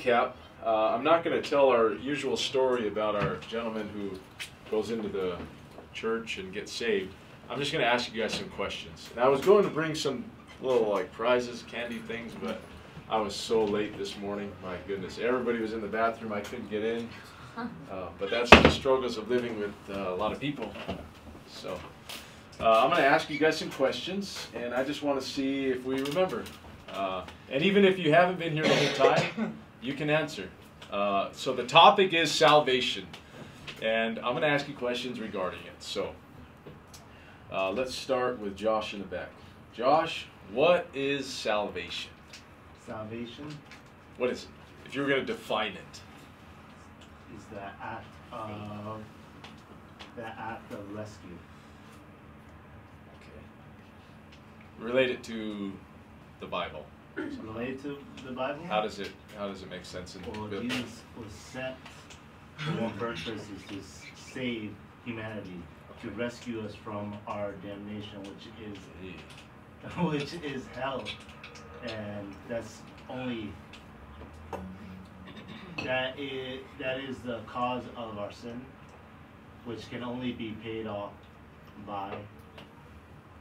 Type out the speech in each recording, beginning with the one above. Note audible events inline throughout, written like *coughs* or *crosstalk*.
recap. Uh, I'm not going to tell our usual story about our gentleman who goes into the church and gets saved. I'm just going to ask you guys some questions. And I was going to bring some little like prizes, candy things, but I was so late this morning. My goodness, everybody was in the bathroom. I couldn't get in. *laughs* Uh, but that's the struggles of living with uh, a lot of people. So uh, I'm going to ask you guys some questions, and I just want to see if we remember. Uh, and even if you haven't been here the whole time, *laughs* you can answer. Uh, so the topic is salvation, and I'm going to ask you questions regarding it. So uh, let's start with Josh in the back. Josh, what is salvation? Salvation What is it? If you were going to define it. is the act of the act of rescue. Okay. Relate it to the Bible. Related to the Bible? How does it How does it make sense in well, Bible? Jesus was sent for one purpose is to save humanity, to rescue us from our damnation, which is *laughs* which is hell, and that's only that is that is the cause of our sin, which can only be paid off by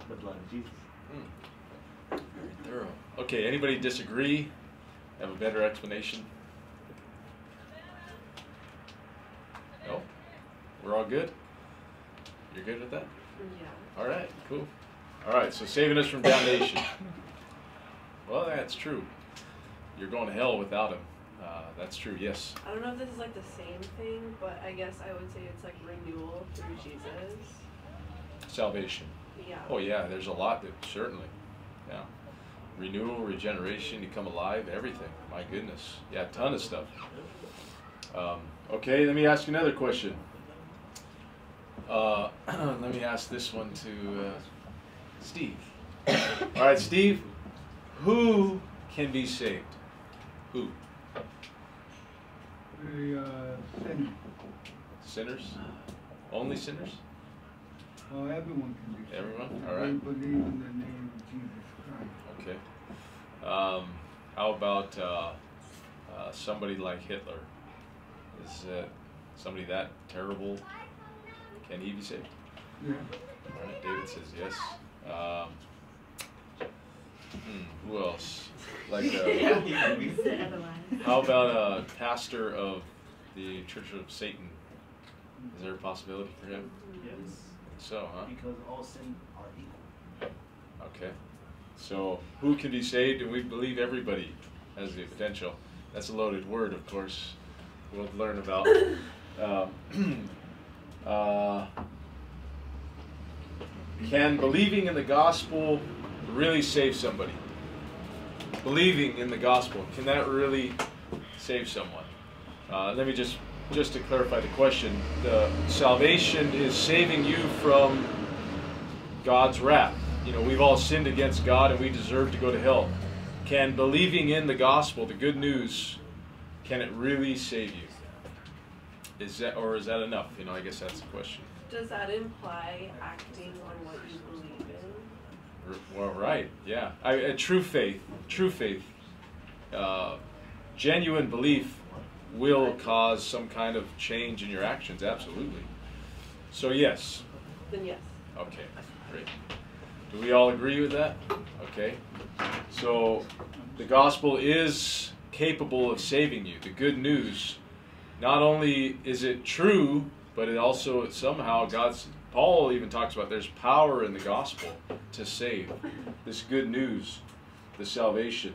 the blood of Jesus. Hmm. Very thorough. Okay. Anybody disagree? Have a better explanation? No. We're all good. You're good with that. Yeah. All right. Cool. All right. So saving us from damnation. *coughs* Well, that's true. You're going to hell without him. Uh, that's true. Yes. I don't know if this is like the same thing, but I guess I would say it's like renewal through Jesus. Salvation. Yeah. Oh yeah, there's a lot that certainly, yeah. Renewal, regeneration, to come alive, everything. My goodness, yeah, ton of stuff. Um, okay, let me ask you another question. Uh, *clears throat* let me ask this one to uh, Steve. All right, Steve, who can be saved? Who? The uh, sin. Sinners? Only sinners? Well, everyone can be saved. Everyone? All right. They believe in the name of Jesus Christ. Okay. Um, how about uh, uh, somebody like Hitler? Is uh, somebody that terrible? Can he be saved? Yeah. All right, David says yes. Um, hmm, who else? Like, uh, *laughs* how about a pastor of the Church of Satan? Is there a possibility for him? Yes. So, huh? Because all sin are equal. Okay. So, who can be saved? And we believe everybody has the potential. That's a loaded word, of course. We'll learn about. *coughs* Um, *clears throat* uh, can believing in the gospel really save somebody? Believing in the gospel, can that really save someone? Uh, let me just just to clarify the question. The salvation is saving you from God's wrath. You know, we've all sinned against God and we deserve to go to hell. Can believing in the gospel, the good news, can it really save you? Is that or is that enough? You know, I guess that's the question. Does that imply acting on what you believe in? Well, right, yeah. I, a true faith, true faith, uh, genuine belief will cause some kind of change in your actions. Absolutely. So yes. Then yes. Okay, great. Do we all agree with that? Okay. So the gospel is capable of saving you. The good news, not only is it true, but it also somehow God's Paul even talks about there's power in the gospel to save. This good news, the salvation.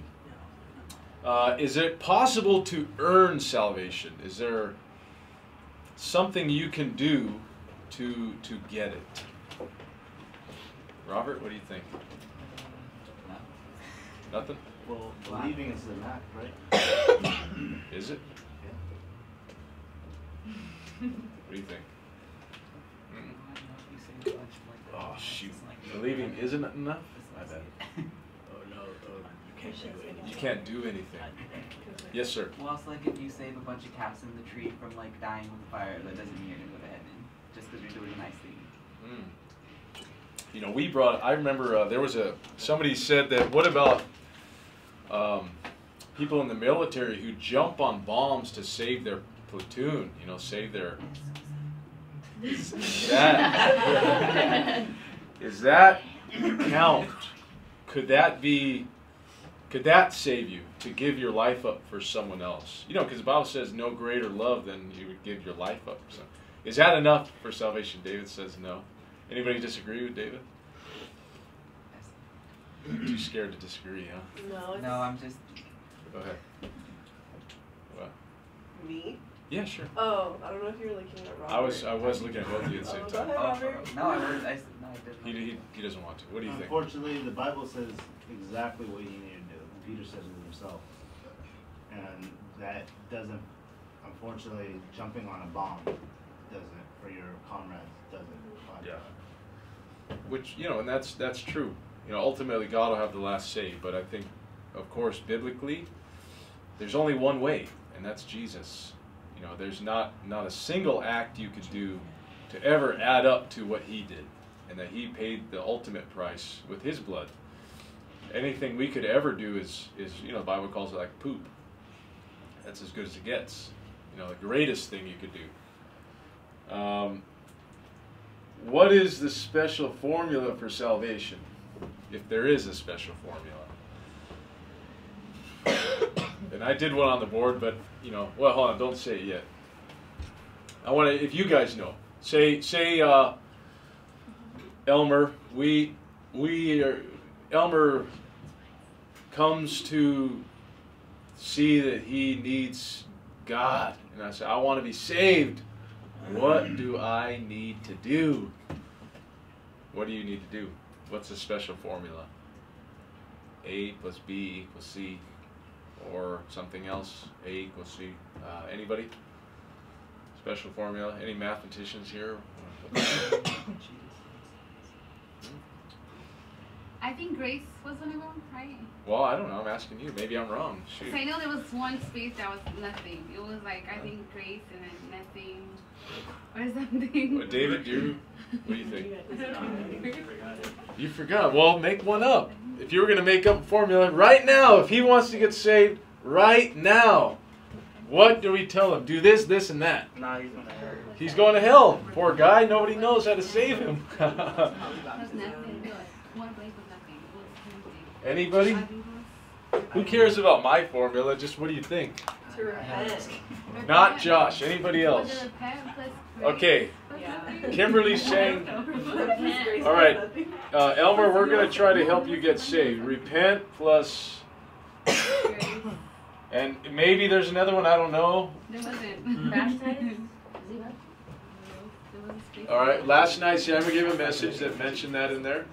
Uh, is it possible to earn salvation? Is there something you can do to to get it? Robert, what do you think? Nothing? Well, believing is an act, right? *coughs* Is it? What do you think? Mm. Oh shoot! Believing isn't enough. My bad. No, you can't do anything. You can't do anything. Yes, sir. Well, it's like if you save a bunch of cats in the tree from like dying with fire, that doesn't mean you're gonna go to heaven just because you're doing a nice thing. Mm. You know, we brought. I remember uh, there was a somebody said that. What about um, people in the military who jump on bombs to save their platoon. You know, save their. Is *laughs* That is that count? Could that be? Could that save you to give your life up for someone else? You know, because the Bible says no greater love than you would give your life up. So, is that enough for salvation? David says no. Anybody disagree with David? You're too scared to disagree, huh? No, No, I'm just. Go ahead. What? me. Yeah, sure. Oh, I don't know if you were looking at Robert. I was I was looking at both of you at the same Oh, time. ahead, Oh, Robert. no, I heard. I, s- no, I didn't. He, he, he doesn't want to. What do you think? Unfortunately, the Bible says exactly what you need to do. Peter says it himself. And that doesn't, unfortunately, jumping on a bomb doesn't, for your comrades, doesn't. apply. Yeah. Which you know, and that's that's true. You know, ultimately God will have the last say. But I think, of course, biblically, there's only one way, and that's Jesus. You know, there's not not a single act you could do to ever add up to what He did, and that He paid the ultimate price with His blood. Anything we could ever do is is you know the Bible calls it like poop. That's as good as it gets. You know, the greatest thing you could do. Um, what is the special formula for salvation? If there is a special formula. and I did one on the board, but you know, well, hold on, don't say it yet. I want to, if you guys know, say, say, uh, Elmer, we, we are, Elmer comes to see that he needs God, and I say, I want to be saved. What do I need to do? What do you need to do? What's the special formula? A plus B equals C, or something else? A equals C. Uh, anybody? Special formula? Any mathematicians here? *coughs* I think Grace was one of them, right? Well, I don't know. I'm asking you. Maybe I'm wrong. Shoot. So I know there was one space that was nothing. It was like I think Grace and then nothing or *laughs* something. What, David, you, what do you think? *laughs* You You forgot. Well, make one up. If you were going to make up a formula right now, if he wants to get saved right now, what do we tell him? Do this, this, and that. Nah, he's gonna hurt. He's going to hell. Poor guy. Nobody knows how to save him. *laughs* It was nothing. It was one place was nothing. It was nothing. Anybody? I think it was- Who cares about my formula? Just what do you think? Not Josh. Anybody else? it repent plus grace Okay. plus Yeah. Kimberly's saying, *laughs* All right. uh, Elmer, we're going to try to help you get saved. Repent plus, *coughs* and maybe there's another one. I don't know. There wasn't. Baptized? There was a space. All right. Last night, Sammy gave a message that mentioned that in there.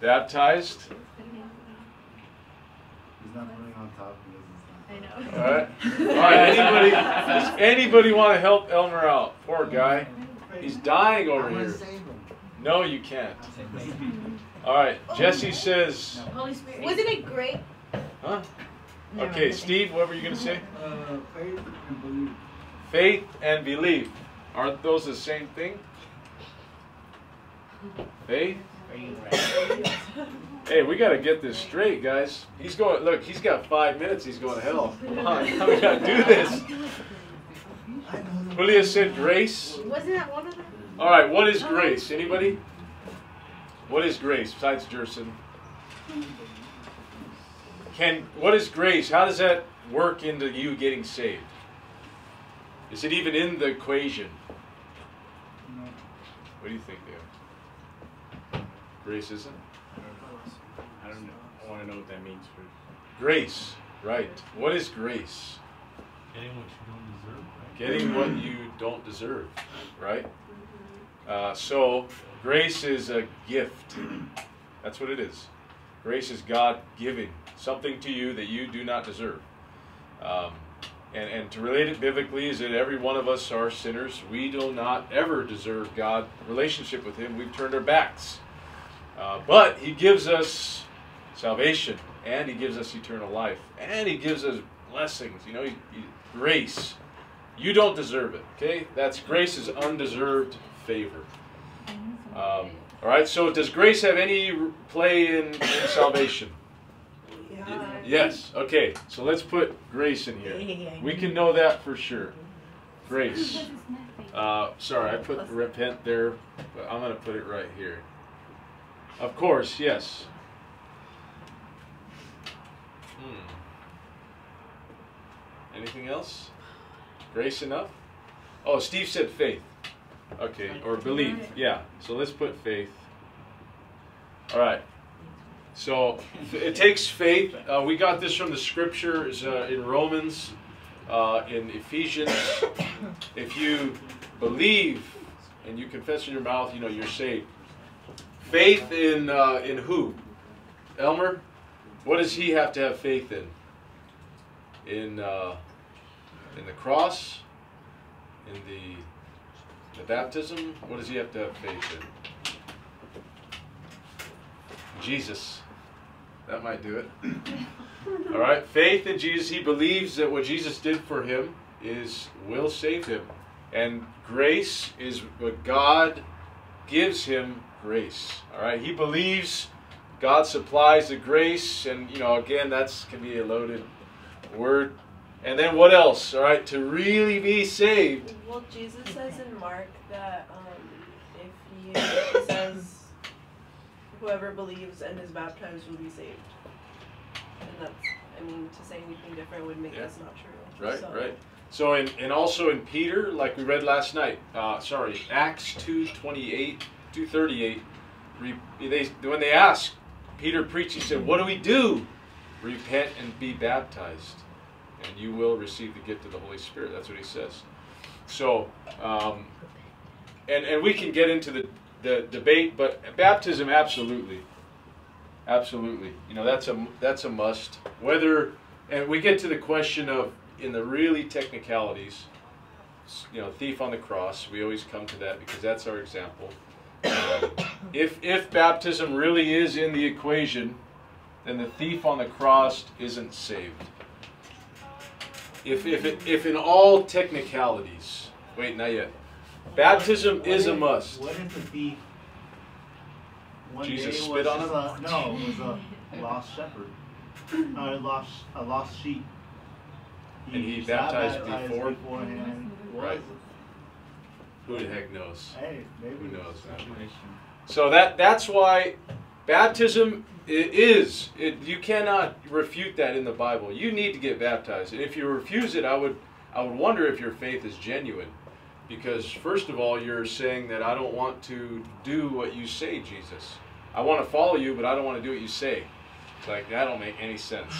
Baptized. He's not putting on top because I know. All right. All right. Anybody? Does anybody want to help Elmer out? Poor guy. He's dying over here. No, you can't. All right. Jesse says, Holy Spirit. Wasn't it great? huh? Okay, Steve. What were you gonna say? Uh, faith and belief. Faith and belief. Aren't those the same thing? Faith. Hey, we gotta get this straight, guys. He's going. Look, he's got five minutes. He's going to hell. Come on, *laughs* we gotta do this. Julia said grace. Wasn't that one of them? All right, what is grace? Anybody? What is grace besides Jerson? Can what is grace? How does that work into you getting saved? Is it even in the equation? No. What do you think, Dale? Grace isn't? I don't know. I want to know what that means for. Grace, right. What is grace? Getting what you don't deserve, right? Getting what you don't deserve, right? Uh, so, grace is a gift. That's what it is. Grace is God giving something to you that you do not deserve. Um, and, and to relate it biblically is that every one of us are sinners. We do not ever deserve God relationship with Him. We've turned our backs. Uh, but He gives us salvation, and He gives us eternal life, and He gives us blessings. You know, he, he- grace. You don't deserve it. Okay, that's grace is undeserved favor. Um, all right. So does grace have any play in, in salvation? Yeah. Yes. Okay. So let's put grace in here. We can know that for sure. Grace. Because it's nothing. Uh, sorry, I put repent there, but I'm gonna put it right here. Of course, yes. Hmm. Anything else? Grace enough? Oh, Steve said faith. Okay, or believe. Yeah. So let's put faith. All right. So it takes faith. Uh, we got this from the scriptures uh, in Romans, uh, in Ephesians. *coughs* If you believe and you confess in your mouth, you know you're saved. Faith in uh, in who? Elmer, what does he have to have faith in? In uh, in the cross, in the the baptism. What does he have to have faith in? Jesus. That might do it. *laughs* All right, faith in Jesus. He believes that what Jesus did for him is will save him, and grace is what God gives him grace. All right, he believes God supplies the grace, and you know, again, that's can be a loaded word. And then what else? All right, to really be saved. Well, Jesus says in Mark that um, if he *coughs* says whoever believes and is baptized will be saved, and that's I mean to say anything different would make Yeah. this not true. Right, So- right. So, in, and also in Peter, like we read last night, uh, sorry, Acts 2 28, 238, they, when they asked, Peter preached, he said, What do we do? Repent and be baptized, and you will receive the gift of the Holy Spirit. That's what he says. So, um, and, and we can get into the, the debate, but baptism, absolutely. Absolutely. You know, that's a, that's a must. Whether, and we get to the question of, in the really technicalities, you know, thief on the cross, we always come to that because that's our example. If, if baptism really is in the equation, then the thief on the cross isn't saved. If, if, it, if in all technicalities, wait, not yet. Baptism What is a must. What if the thief one Jesus day spit was on him? A, no, was a lost shepherd, a lost a lost sheep. And he baptized before? beforehand. Right. Who the heck knows? Hey, maybe. Who knows? So that that's why baptism i- is it, you cannot refute that in the Bible. You need to get baptized, and if you refuse it, I would I would wonder if your faith is genuine, because first of all, you're saying that I don't want to do what you say, Jesus. I want to follow you, but I don't want to do what you say. It's like that don't make any sense.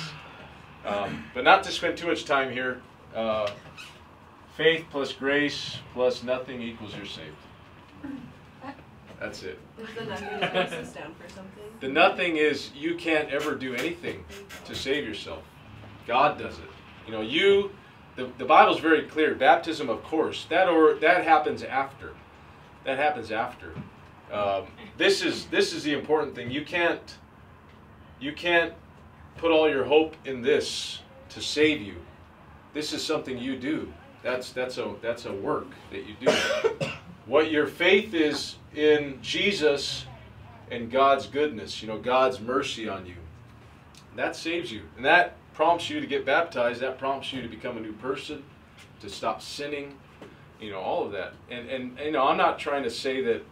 Um, but not to spend too much time here. Uh, faith plus grace plus nothing equals you're saved. That's it. Is the nothing to for something? The nothing is you can't ever do anything to save yourself. God does it. You know, you the, the Bible's very clear. Baptism, of course, that or that happens after. That happens after. Um, this is this is the important thing. You can't you can't put all your hope in this to save you. This is something you do. That's that's a that's a work that you do. *coughs* What your faith is in Jesus and God's goodness, you know, God's mercy on you. That saves you. And that prompts you to get baptized. That prompts you to become a new person, to stop sinning, you know, all of that. And, and you know, I'm not trying to say that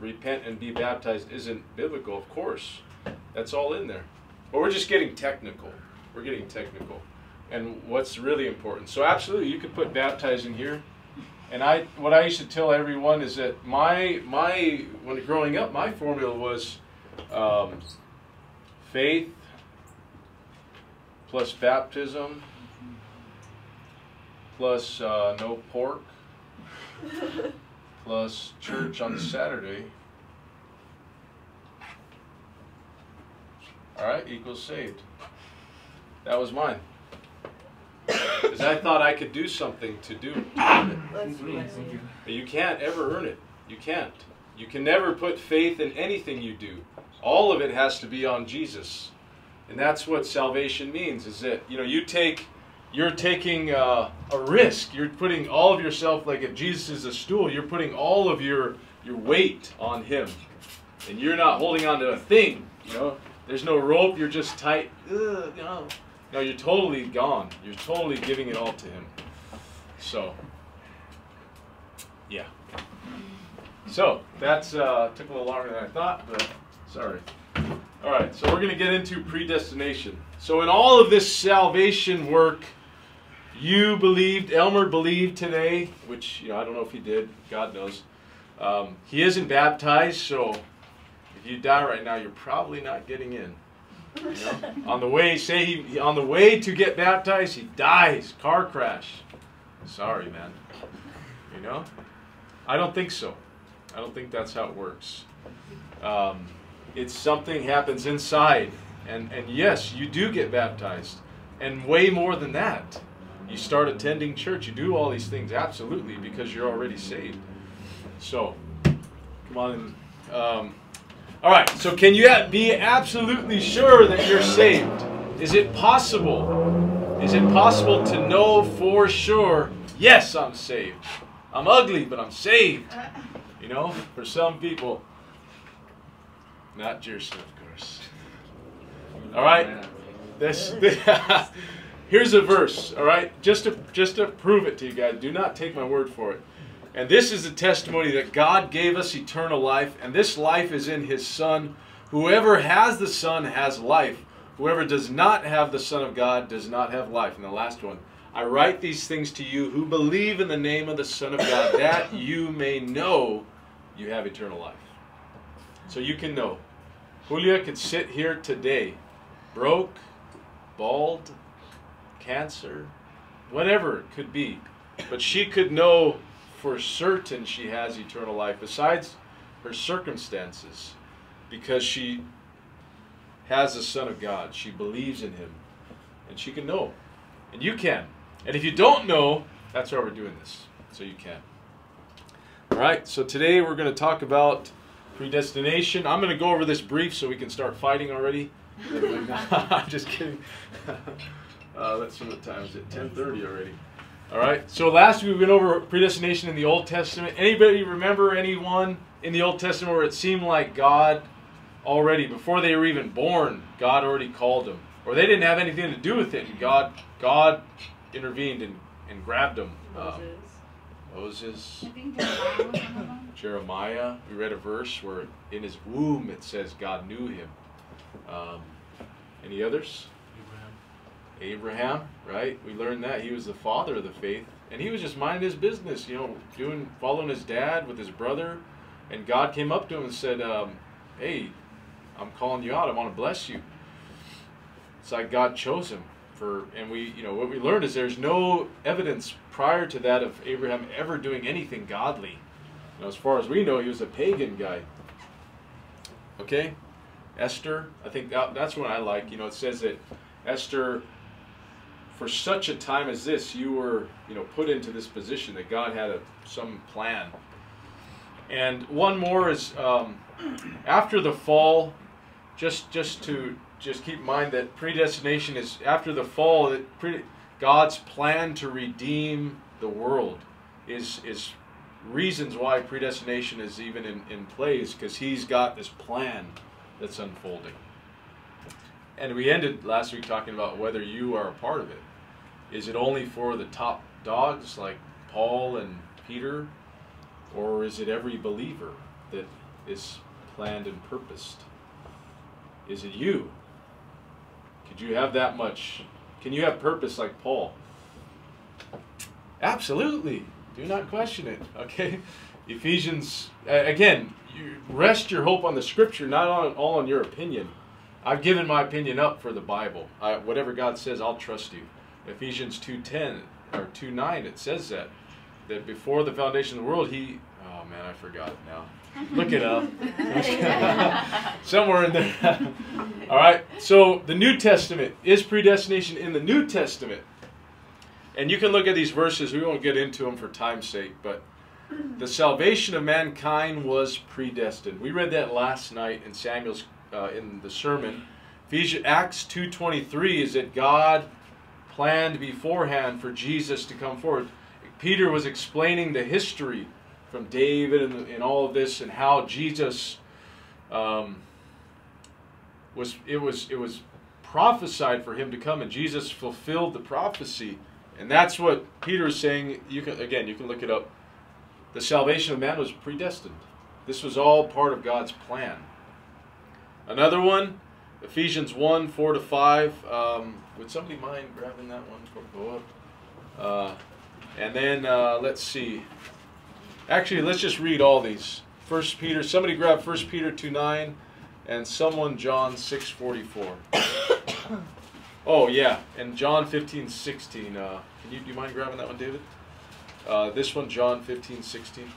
repent and be baptized isn't biblical, of course. That's all in there. But we're just getting technical. We're getting technical. And what's really important. So absolutely you could put baptized in here. And I, what I used to tell everyone is that my, my, when growing up, my formula was um, faith plus baptism plus uh, no pork plus church on Saturday. All right, equals saved. That was mine. Because I thought I could do something to do to earn it. Let's do it. But you can't ever earn it. You can't. You can never put faith in anything you do. All of it has to be on Jesus. And that's what salvation means is that, you know, you take you're taking uh, a risk. You're putting all of yourself like if Jesus is a stool, you're putting all of your your weight on him. And you're not holding on to a thing, you know. There's no rope. You're just tight. Ugh, no. No, you're totally gone. You're totally giving it all to Him. So, yeah. So that's uh, took a little longer than I thought, but sorry. All right, so we're going to get into predestination. So in all of this salvation work, you believed, Elmer believed today, which you know I don't know if he did. God knows. Um, he isn't baptized, so if you die right now, you're probably not getting in. *laughs* On the way, say he on the way to get baptized, he dies, car crash. Sorry, man. You know, I don't think so. I don't think that's how it works. Um, it's something happens inside, and and yes, you do get baptized, and way more than that. You start attending church. You do all these things absolutely because you're already saved. So, come on. Um, all right. So, can you be absolutely sure that you're saved? Is it possible? Is it possible to know for sure? Yes, I'm saved. I'm ugly, but I'm saved. You know, for some people, not Jerson, of course. All right. This, *laughs* here's a verse. All right, just to just to prove it to you guys. Do not take my word for it. And this is the testimony that God gave us eternal life, and this life is in His Son. Whoever has the Son has life. Whoever does not have the Son of God does not have life. And the last one. I write these things to you who believe in the name of the Son of God, that you may know you have eternal life. So you can know. Julia could sit here today, broke, bald, cancer, whatever it could be. But she could know for certain she has eternal life, besides her circumstances, because she has the Son of God. She believes in Him. And she can know. And you can. And if you don't know, that's why we're doing this. So you can. All right, so today we're going to talk about predestination. I'm going to go over this brief so we can start fighting already. *laughs* *laughs* I'm just kidding. *laughs* uh, that's from the time. Is it 10:30 already? All right. So last week we went over predestination in the Old Testament. Anybody remember anyone in the Old Testament where it seemed like God already, before they were even born, God already called them, or they didn't have anything to do with it, and God, God intervened and, and grabbed them. Um, Moses, Jeremiah was one of them. Jeremiah. We read a verse where in his womb it says God knew him. Um, any others? Abraham, right? We learned that he was the father of the faith, and he was just minding his business, you know, doing, following his dad with his brother, and God came up to him and said, um, "Hey, I'm calling you out. I want to bless you." It's like God chose him for, and we, you know, what we learned is there's no evidence prior to that of Abraham ever doing anything godly. You know, as far as we know, he was a pagan guy. Okay, Esther. I think that, that's what I like. You know, it says that Esther for such a time as this, you were, you know, put into this position that God had a, some plan. And one more is um, after the fall, just just to just keep in mind that predestination is after the fall. That pre, God's plan to redeem the world is is reasons why predestination is even in, in place because He's got this plan that's unfolding. And we ended last week talking about whether you are a part of it. Is it only for the top dogs like Paul and Peter? Or is it every believer that is planned and purposed? Is it you? Could you have that much? Can you have purpose like Paul? Absolutely. Do not question it. Okay? *laughs* Ephesians, again, you rest your hope on the scripture, not on, all on your opinion. I've given my opinion up for the Bible. I, whatever God says, I'll trust you. Ephesians 2.10 or 2.9, it says that. That before the foundation of the world, he... Oh, man, I forgot it now. Look it up. *laughs* Somewhere in there. All right. So the New Testament is predestination in the New Testament. And you can look at these verses. We won't get into them for time's sake, but the salvation of mankind was predestined. We read that last night in Samuel's uh, in the sermon. Ephesians Acts 2:23 is that God planned beforehand for Jesus to come forward. Peter was explaining the history from David and, and all of this and how Jesus um, was it was it was prophesied for him to come, and Jesus fulfilled the prophecy, and that's what Peter is saying. You can again, you can look it up. The salvation of man was predestined. This was all part of God's plan. Another one, Ephesians 1 4 to 5. Um, would somebody mind grabbing that one for Boa? Uh, and then uh, let's see. Actually, let's just read all these. First Peter, somebody grab First Peter 2 9 and someone John 6 44. *coughs* oh, yeah, and John 15 16. Uh, can you, do you mind grabbing that one, David? Uh, this one, John 15 16.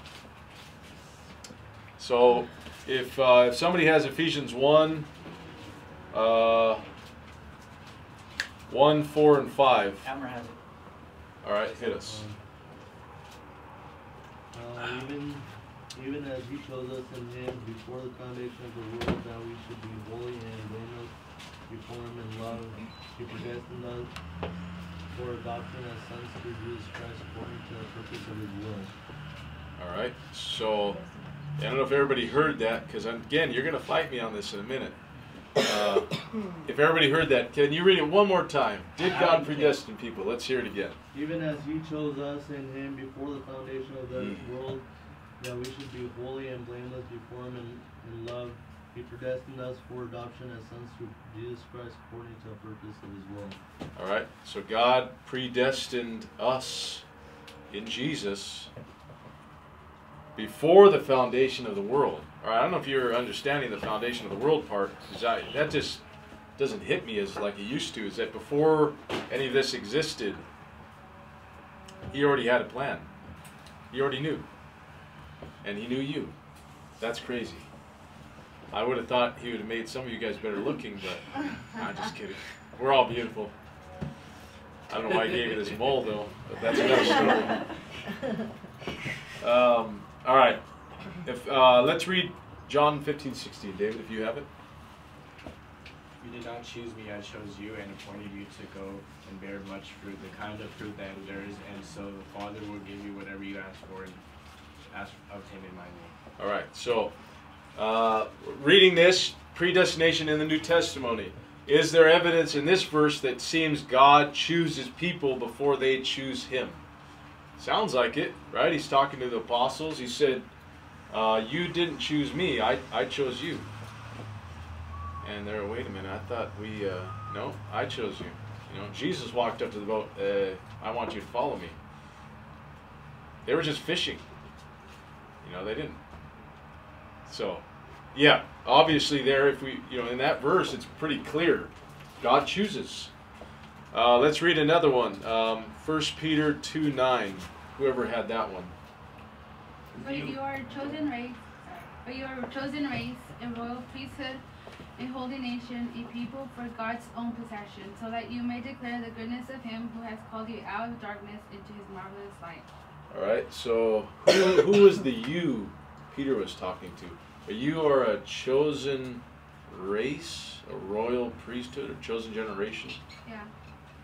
So if, uh, if somebody has Ephesians 1, uh, 1, 4, and 5. Elmer has it. All right, hit us. Uh, even, even as he chose us in him before the foundation of the world, that we should be holy and blameless before him in love. He predestined us for adoption as sons through Jesus Christ according to the purpose of his will. All right, so I don't know if everybody heard that because again, you're going to fight me on this in a minute. Uh, if everybody heard that, can you read it one more time? Did God predestine people? Let's hear it again. Even as he chose us in him before the foundation of the world, that we should be holy and blameless before him in, in love. He predestined us for adoption as sons through Jesus Christ according to the purpose of his will. All right, so God predestined us in Jesus before the foundation of the world. All right, I don't know if you're understanding the foundation of the world part, because that just doesn't hit me as like it used to. Is that before any of this existed, He already had a plan. He already knew, and He knew you. That's crazy. I would have thought He would have made some of you guys better looking, but *laughs* I'm just kidding. We're all beautiful. I don't know why I gave you this mole though, but that's another *laughs* story. Um, all right. If uh, let's read John 15, 16. David, if you have it. You did not choose me, I chose you and appointed you to go and bear much fruit, the kind of fruit that endures, and so the Father will give you whatever you ask for and ask of him in my name. All right. So, uh, reading this predestination in the New Testimony, is there evidence in this verse that seems God chooses people before they choose Him? Sounds like it, right? He's talking to the apostles. He said, uh, "You didn't choose me; I, I chose you." And they're, wait a minute, I thought we, uh, no, I chose you. You know, Jesus walked up to the boat. Uh, I want you to follow me. They were just fishing. You know, they didn't. So, yeah, obviously there, if we, you know, in that verse, it's pretty clear. God chooses. Uh, let's read another one. Um, 1 Peter 2 9. Whoever had that one. But you are a chosen race, but you are a chosen race, a royal priesthood, a holy nation, a people for God's own possession, so that you may declare the goodness of Him who has called you out of darkness into His marvelous light. All right, so who, who was the you Peter was talking to? You are a chosen race, a royal priesthood, a chosen generation. Yeah.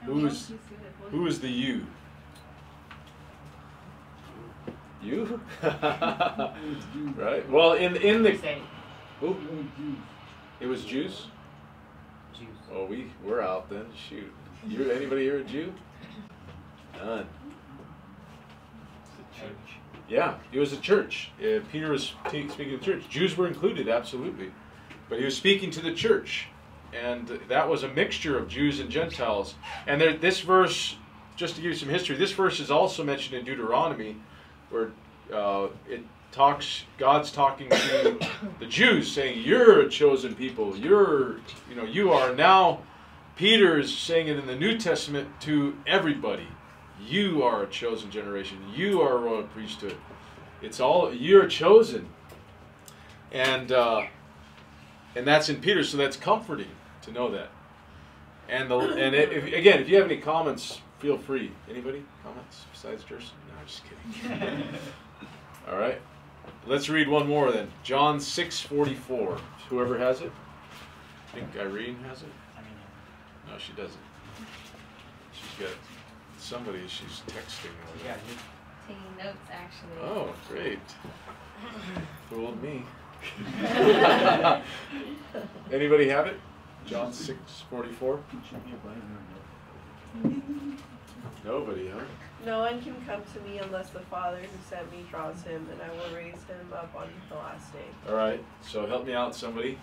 A Who royal is- priesthood, a holy Who is the you? You? *laughs* *laughs* right. Well, in in the Say who? It was Jews. Jews. Oh, we we're out then. Shoot. You anybody here a Jew? None. Church. Yeah, it was a church. Uh, Peter was speaking to the church. Jews were included, absolutely, but he was speaking to the church, and that was a mixture of Jews and Gentiles. And there, this verse, just to give you some history, this verse is also mentioned in Deuteronomy, where uh, it talks. God's talking to *coughs* the Jews, saying, "You're a chosen people. You're, you know, you are now." Peter is saying it in the New Testament to everybody. You are a chosen generation. You are a royal priesthood. It's all you're chosen, and uh, and that's in Peter. So that's comforting to know that. And the and it, if, again, if you have any comments, feel free. Anybody comments besides Jerson? No, I'm just kidding. *laughs* all right, let's read one more then. John six forty four. Whoever has it. I think Irene has it. No, she doesn't. She's got somebody she's texting. or yeah, Taking notes, actually. Oh, great. *laughs* Fooled me. *laughs* Anybody have it? John six forty four. Nobody, huh? No one can come to me unless the Father who sent me draws him, and I will raise him up on the last day. All right. So help me out, somebody.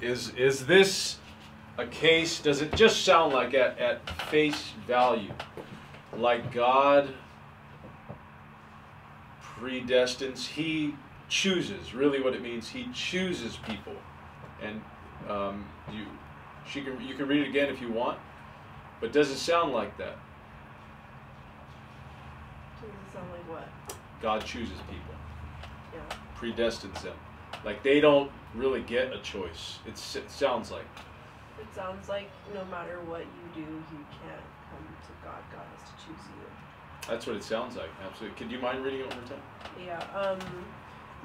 Is is this a case? Does it just sound like at at face value, like God predestines? He chooses. Really, what it means? He chooses people, and um, you. She can. You can read it again if you want. But does it sound like that? Does it sound like what? God chooses people. Yeah. predestines them. Like they don't really get a choice. It's, it sounds like. It sounds like no matter what you do, you can't come to God. God has to choose you. That's what it sounds like. Absolutely. Could you mind reading it one more time? Yeah. Um.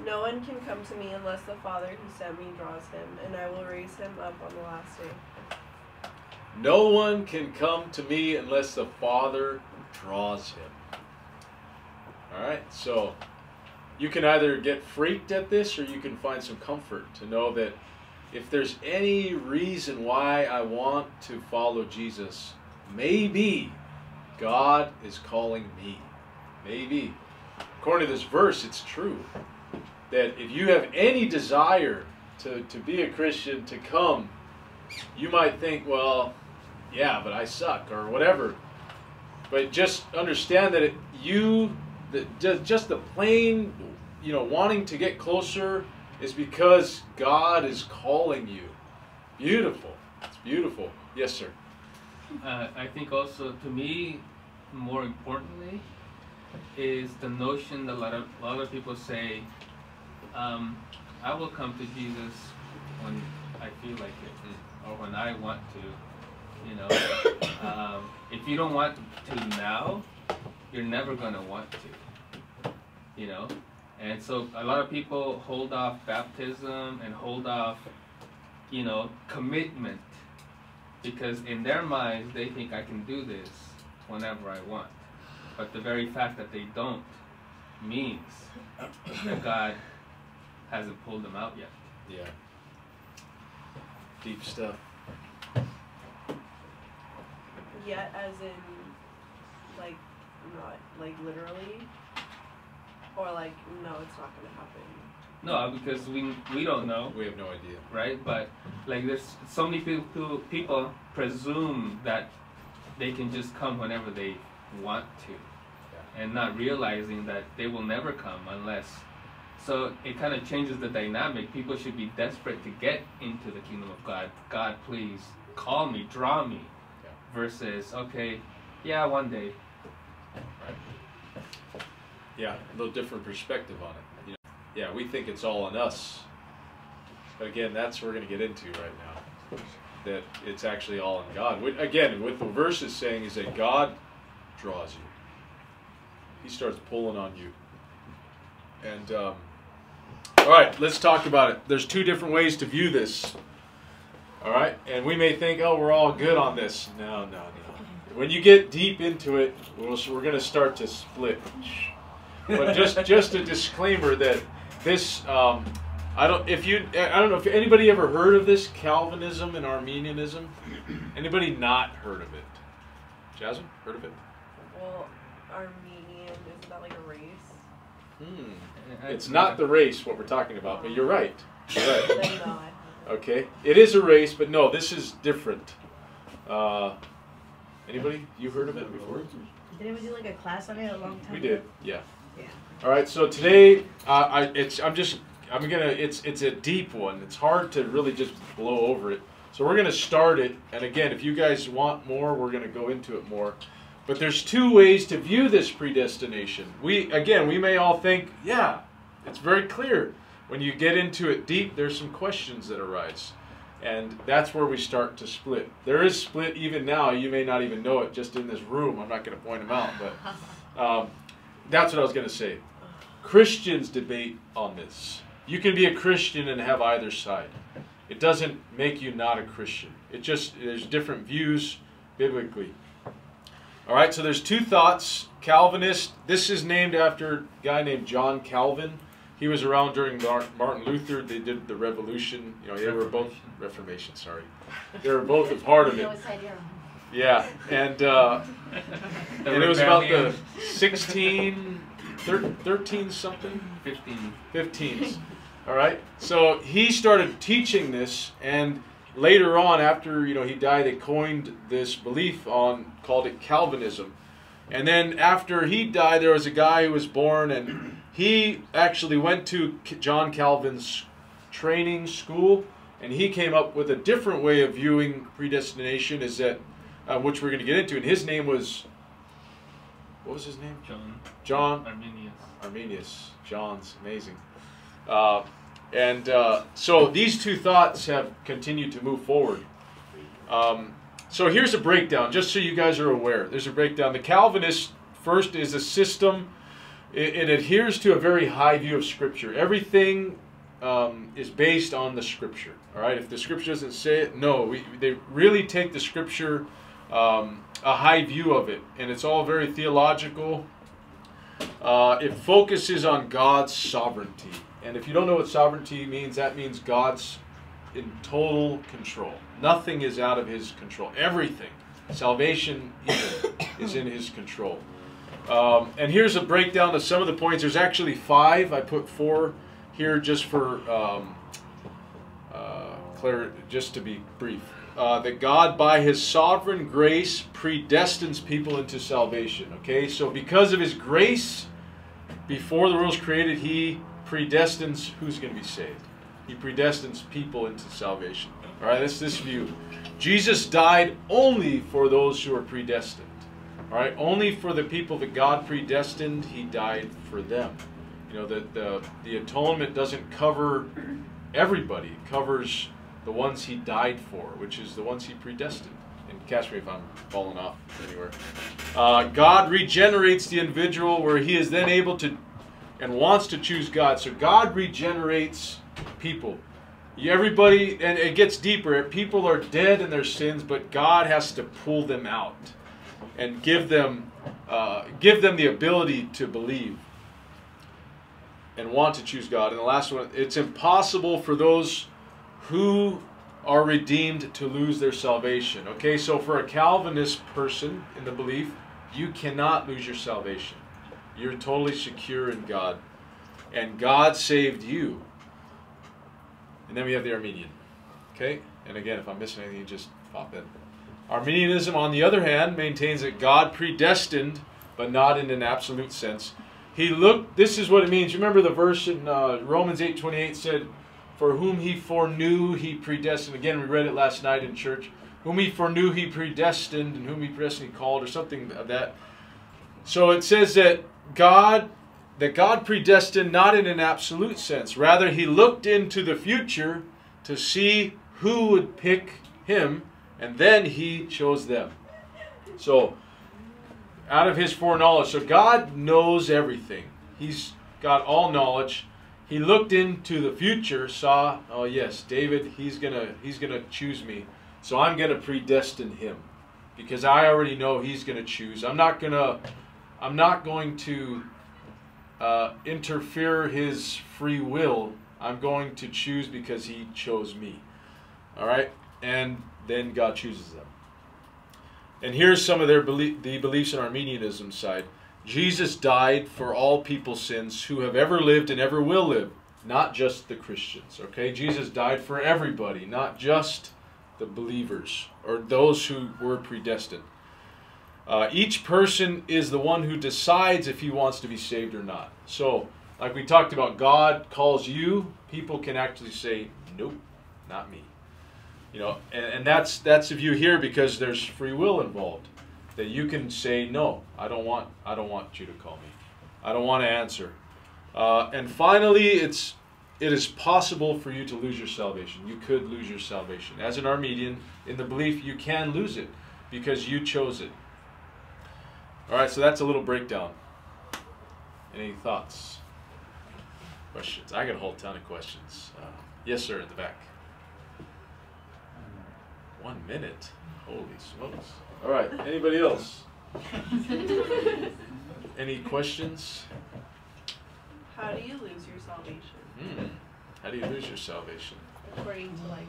No one can come to me unless the Father who sent me draws him, and I will raise him up on the last day. No one can come to me unless the Father draws him. All right. So you can either get freaked at this or you can find some comfort to know that if there's any reason why I want to follow Jesus, maybe God is calling me. Maybe. According to this verse, it's true that if you have any desire to, to be a Christian, to come, you might think, well, yeah, but I suck or whatever. But just understand that you, the, just, just the plain, you know, wanting to get closer is because God is calling you. Beautiful. It's beautiful. Yes, sir. Uh, I think also to me, more importantly, is the notion that a lot of, a lot of people say, um, I will come to Jesus when I feel like it or when I want to. You know, *coughs* um, if you don't want to now, you're never gonna want to. You know, and so a lot of people hold off baptism and hold off, you know, commitment because in their minds they think I can do this whenever I want. But the very fact that they don't means that God hasn't pulled them out yet. Yeah. Deep stuff. Yet, as in, like, not like literally, or like, no, it's not gonna happen. No, because we we don't know, We have no idea. right? But like, there's so many people people presume that they can just come whenever they want to, and not realizing that they will never come unless. So it kind of changes the dynamic. People should be desperate to get into the kingdom of God. God, please call me, draw me, Yeah. versus okay, yeah, one day. Yeah, a little different perspective on it. You know, yeah, we think it's all on us, but again, that's what we're going to get into right now. That it's actually all on God. Again, what the verse is saying is that God draws you. He starts pulling on you. And um, all right, let's talk about it. There's two different ways to view this. All right, and we may think, oh, we're all good on this. No, no, no. When you get deep into it, we'll, we're going to start to split. But just *laughs* just a disclaimer that this um, I don't if you I don't know if anybody ever heard of this Calvinism and Arminianism. Anybody not heard of it? Jasmine, heard of it? Well, Armenian isn't that like a race? Hmm. It's not the race what we're talking about, but you're right. You're right. Then no, I haven't. Okay, it is a race, but no, this is different. Uh, anybody? You heard of it before? Didn't we do like a class on it a long time ago? We did, yeah. Yeah. All right, so today, uh, I it's I'm just I'm gonna it's it's a deep one. It's hard to really just blow over it. So we're gonna start it, and again, if you guys want more, we're gonna go into it more. But there's two ways to view this predestination. We again, we may all think, yeah, it's very clear. When you get into it deep, there's some questions that arise. And that's where we start to split. There is split even now. You may not even know it just in this room. I'm not going to point them out, but *laughs* um, that's what I was going to say. Christians debate on this. You can be a Christian and have either side. It doesn't make you not a Christian. It just there's different views biblically. All right, so there's two thoughts. Calvinist. This is named after a guy named John Calvin. He was around during Martin Luther. They did the revolution. You know, they were both Reformation. Reformation. Sorry, they were both a part of it. Yeah, and uh, *laughs* and it was about the rebellion. 16, 13 something. 15. 15s. All right. So he started teaching this, and later on, after you know he died, they coined this belief on called it Calvinism. And then after he died, there was a guy who was born, and he actually went to John Calvin's training school, and he came up with a different way of viewing predestination. Is that uh, which we're going to get into? And his name was what was his name? John John Arminius. Arminius. John's amazing. Uh, and uh, so these two thoughts have continued to move forward. Um, so here's a breakdown, just so you guys are aware. There's a breakdown. The Calvinist, first, is a system, it, it adheres to a very high view of Scripture. Everything um, is based on the Scripture. All right, if the Scripture doesn't say it, no, we, they really take the Scripture, um, a high view of it, and it's all very theological. Uh, it focuses on God's sovereignty. And if you don't know what sovereignty means, that means God's in total control. Nothing is out of his control. Everything, salvation even, is in his control. Um, and here's a breakdown of some of the points. There's actually five. I put four here just for um, uh, just to be brief. Uh, that God, by His sovereign grace, predestines people into salvation. Okay, so because of His grace, before the world was created, He predestines who's going to be saved. He predestines people into salvation. All right, that's this view. Jesus died only for those who are predestined. All right, only for the people that God predestined, He died for them. You know, the, the, the atonement doesn't cover everybody, it covers the ones He died for, which is the ones He predestined. And catch me if I'm falling off anywhere. Uh, God regenerates the individual where He is then able to and wants to choose God. So God regenerates people. Everybody, and it gets deeper. People are dead in their sins, but God has to pull them out and give them, uh, give them the ability to believe and want to choose God. And the last one, it's impossible for those who are redeemed to lose their salvation. Okay, so for a Calvinist person in the belief, you cannot lose your salvation. You're totally secure in God. And God saved you. And then we have the Arminian. Okay? And again, if I'm missing anything, just pop in. Arminianism, on the other hand, maintains that God predestined, but not in an absolute sense. He looked, this is what it means. You remember the verse in uh, Romans 8.28 said, For whom he foreknew, he predestined. Again, we read it last night in church. Whom he foreknew, he predestined, and whom he predestined, he called, or something of that. So it says that God that God predestined not in an absolute sense. Rather, he looked into the future to see who would pick him, and then he chose them. So, out of his foreknowledge. So, God knows everything. He's got all knowledge. He looked into the future, saw, oh yes, David, he's gonna he's gonna choose me. So I'm gonna predestine him. Because I already know he's gonna choose. I'm not gonna I'm not going to uh, interfere his free will. I'm going to choose because he chose me. All right? And then God chooses them. And here's some of their belie- the beliefs in Arminianism side. Jesus died for all people's sins who have ever lived and ever will live, not just the Christians. Okay? Jesus died for everybody, not just the believers or those who were predestined. Uh, each person is the one who decides if he wants to be saved or not. So, like we talked about, God calls you. People can actually say, "Nope, not me." You know, and, and that's that's the view here because there's free will involved. That you can say, "No, I don't want. I don't want you to call me. I don't want to answer." Uh, and finally, it's it is possible for you to lose your salvation. You could lose your salvation. As an Arminian, in the belief you can lose it because you chose it. All right, so that's a little breakdown. Any thoughts? Questions? I got a whole ton of questions. Uh, yes, sir, in the back. One minute. Holy smokes. All right, anybody else? *laughs* Any questions? How do you lose your salvation? Hmm. How do you lose your salvation? According to like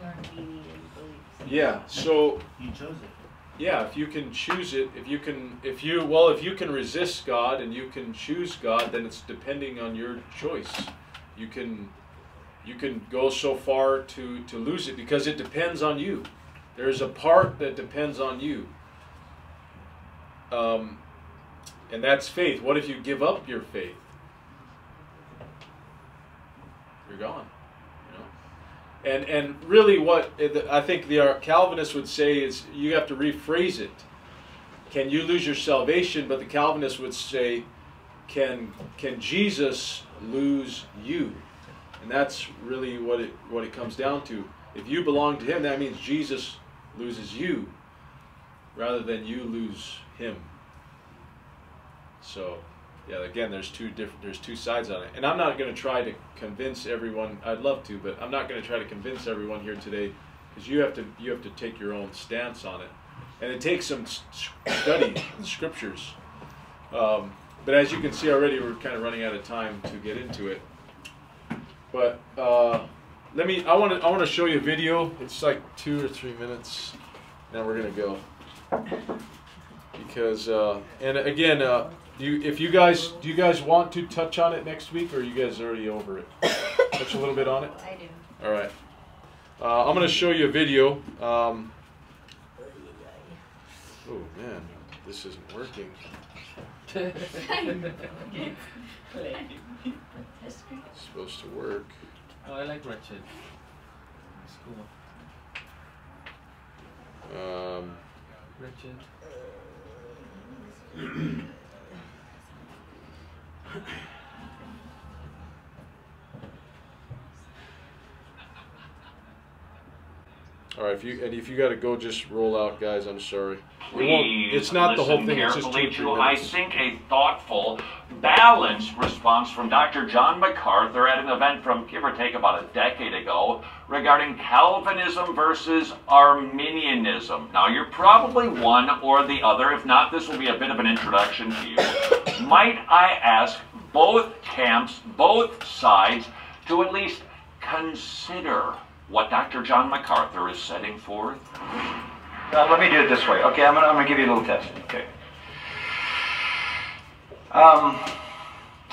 your meaning and beliefs. Yeah. So You chose it. yeah, if you can choose it, if you can, if you well, if you can resist God and you can choose God, then it's depending on your choice. You can, you can go so far to to lose it because it depends on you. There's a part that depends on you. Um, and that's faith. What if you give up your faith? You're gone. You know? And and really, what I think the Calvinists would say is you have to rephrase it. Can you lose your salvation? But the Calvinists would say, can can Jesus lose you? And that's really what it what it comes down to. If you belong to Him, that means Jesus loses you, rather than you lose Him. So, yeah, again, there's two different, there's two sides on it, and I'm not going to try to convince everyone. I'd love to, but I'm not going to try to convince everyone here today, because you have to, you have to take your own stance on it, and it takes some study the *coughs* scriptures. Um, but as you can see already, we're kind of running out of time to get into it. But uh, let me, I want to, I want to show you a video. It's like two or three minutes. Now we're gonna go because, uh, and again. Uh, do you, if you guys, do you guys want to touch on it next week, or are you guys already over it? touch a little bit on it. I do. All right. Uh, I'm going to show you a video. Um, oh man, this isn't working. *laughs* *laughs* it's supposed to work. Oh, I like Wretched. It's cool. Um, Wretched. *clears throat* *clears throat* All right, if you and if you got to go, just roll out, guys. I'm sorry. Please it's not the whole thing. It's just two to, I think, a thoughtful, balanced response from Dr. John MacArthur at an event from give or take about a decade ago regarding Calvinism versus Arminianism. Now, you're probably one or the other. If not, this will be a bit of an introduction to you. *coughs* Might I ask both camps, both sides, to at least consider what Dr. John MacArthur is setting forth? Uh, let me do it this way. Okay, I'm gonna, I'm gonna give you a little test. Okay. Um,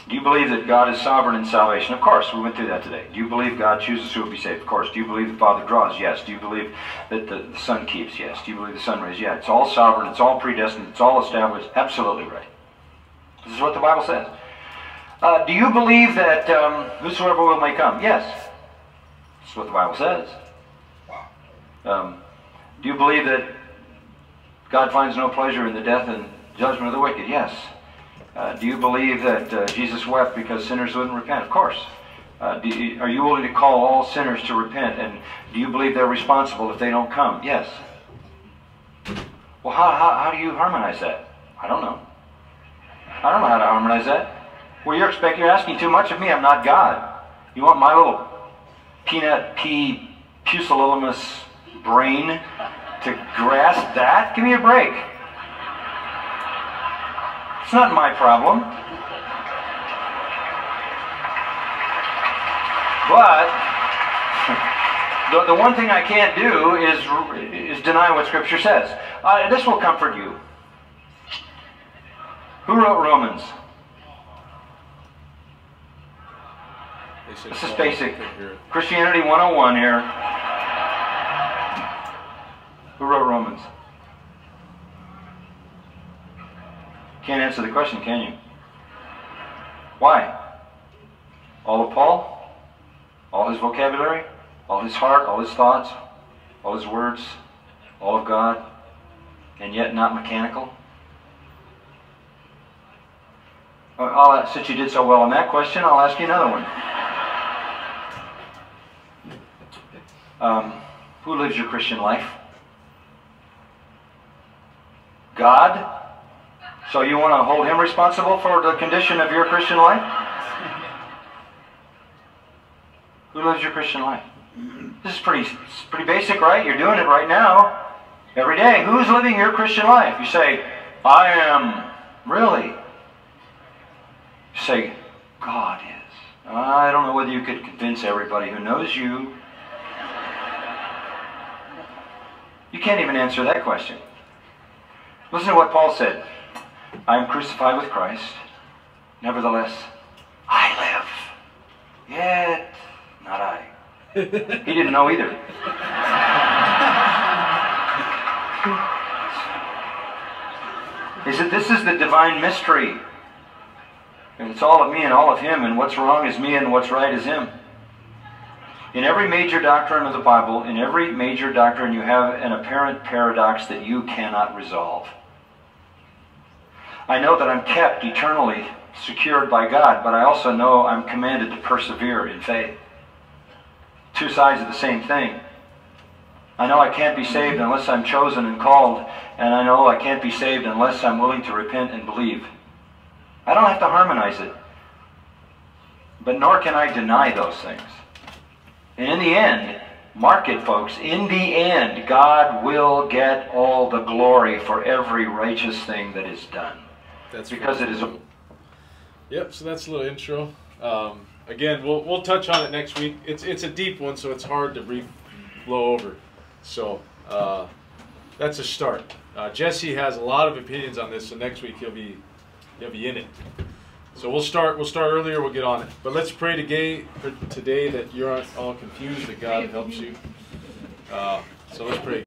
do you believe that God is sovereign in salvation? Of course, we went through that today. Do you believe God chooses who will be saved? Of course. Do you believe the Father draws? Yes. Do you believe that the, the Son keeps? Yes. Do you believe the Son raised? Yeah. It's all sovereign. It's all predestined. It's all established. Absolutely right. This is what the Bible says. Uh, do you believe that um, whosoever will may come? Yes. This is what the Bible says. Um, do you believe that God finds no pleasure in the death and judgment of the wicked? Yes. Uh, do you believe that uh, Jesus wept because sinners wouldn't repent? Of course. Uh, you, are you willing to call all sinners to repent? And do you believe they're responsible if they don't come? Yes. Well, how, how, how do you harmonize that? I don't know. I don't know how to harmonize that. Well, you're expecting, you're asking too much of me. I'm not God. You want my little peanut pea pusillanimous brain to grasp that? Give me a break. It's not my problem. But *laughs* the, the one thing I can't do is, is deny what Scripture says. Uh, this will comfort you. Who wrote Romans? They said This is basic. I couldn't hear it. Christianity 101 here. Who wrote Romans? Can't answer the question, can you? Why? All of Paul? All his vocabulary? All his heart? All his thoughts? All his words? All of God? And yet not mechanical? I'll, since you did so well on that question, I'll ask you another one. Um, who lives your Christian life? God? So you want to hold him responsible for the condition of your Christian life? Who lives your Christian life? This is pretty, pretty basic, right? You're doing it right now, every day. Who's living your Christian life? You say, I am. Really? You say, God is. I don't know whether you could convince everybody who knows you. You can't even answer that question. Listen to what Paul said I am crucified with Christ. Nevertheless, I live. Yet, not I. *laughs* He didn't know either. He said, This is the divine mystery. And it's all of me and all of him, and what's wrong is me and what's right is him. In every major doctrine of the Bible, in every major doctrine, you have an apparent paradox that you cannot resolve. I know that I'm kept eternally secured by God, but I also know I'm commanded to persevere in faith. Two sides of the same thing. I know I can't be saved unless I'm chosen and called, and I know I can't be saved unless I'm willing to repent and believe. I don't have to harmonize it, but nor can I deny those things. And in the end, mark it, folks, in the end, God will get all the glory for every righteous thing that is done. That's because it is a Yep. So that's a little intro. Um, again, we'll we'll touch on it next week. It's it's a deep one, so it's hard to brief blow over. So uh, that's a start. Uh, Jesse has a lot of opinions on this, so next week he'll be he'll be in it. So we'll start we'll start earlier. We'll get on it. But let's pray today today that you're not all confused. That God helps you. Uh, so let's pray.